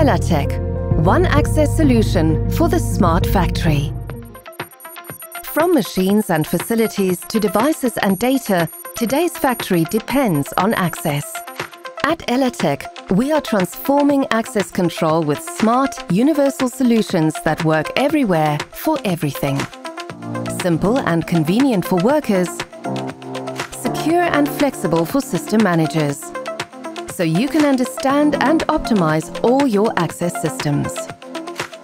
Elatec, one access solution for the smart factory. From machines and facilities to devices and data, today's factory depends on access. At Elatec, we are transforming access control with smart, universal solutions that work everywhere for everything. Simple and convenient for workers, secure and flexible for system managers so you can understand and optimize all your access systems.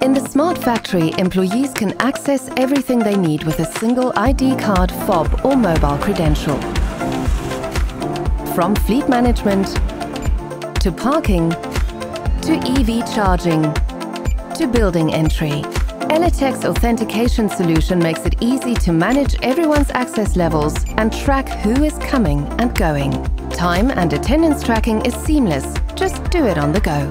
In the Smart Factory, employees can access everything they need with a single ID card, fob or mobile credential. From fleet management, to parking, to EV charging, to building entry. Elatec's authentication solution makes it easy to manage everyone's access levels and track who is coming and going. Time and attendance tracking is seamless. Just do it on the go.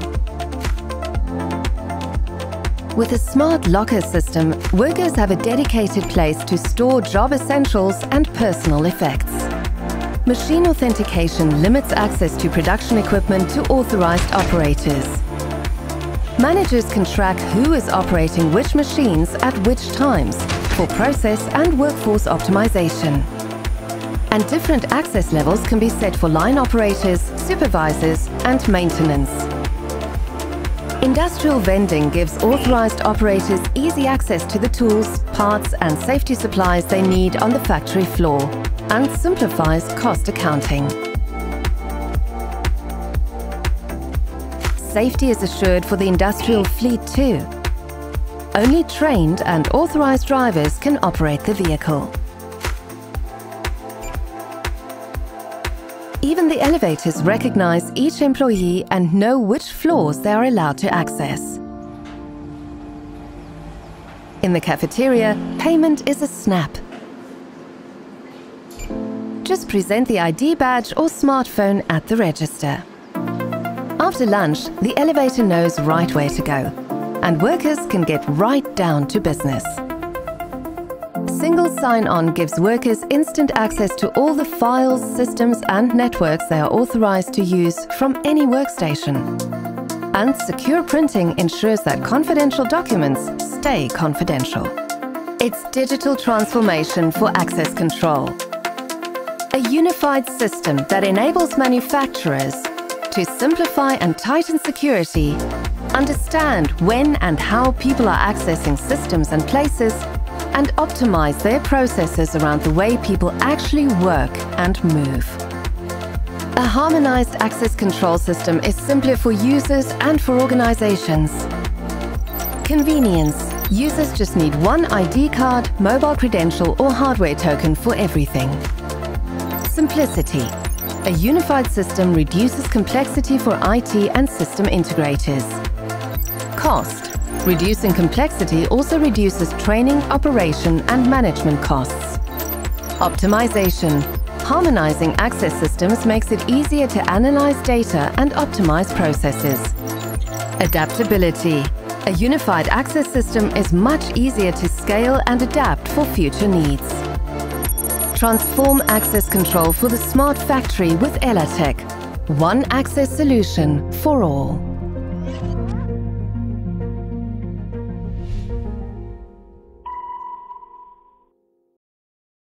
With a smart locker system, workers have a dedicated place to store job essentials and personal effects. Machine authentication limits access to production equipment to authorized operators. Managers can track who is operating which machines at which times for process and workforce optimization and different access levels can be set for line operators, supervisors and maintenance. Industrial vending gives authorized operators easy access to the tools, parts and safety supplies they need on the factory floor and simplifies cost accounting. Safety is assured for the industrial fleet too. Only trained and authorized drivers can operate the vehicle. Even the elevators recognize each employee and know which floors they are allowed to access. In the cafeteria, payment is a snap. Just present the ID badge or smartphone at the register. After lunch, the elevator knows right where to go, and workers can get right down to business. Single sign-on gives workers instant access to all the files, systems and networks they are authorized to use from any workstation. And secure printing ensures that confidential documents stay confidential. It's digital transformation for access control. A unified system that enables manufacturers to simplify and tighten security, understand when and how people are accessing systems and places, and optimize their processes around the way people actually work and move. A harmonized access control system is simpler for users and for organizations. Convenience. Users just need one ID card, mobile credential or hardware token for everything. Simplicity. A unified system reduces complexity for IT and system integrators. Cost. Reducing complexity also reduces training, operation and management costs. Optimization. Harmonizing access systems makes it easier to analyze data and optimize processes. Adaptability. A unified access system is much easier to scale and adapt for future needs. Transform access control for the smart factory with Elatec. One access solution for all.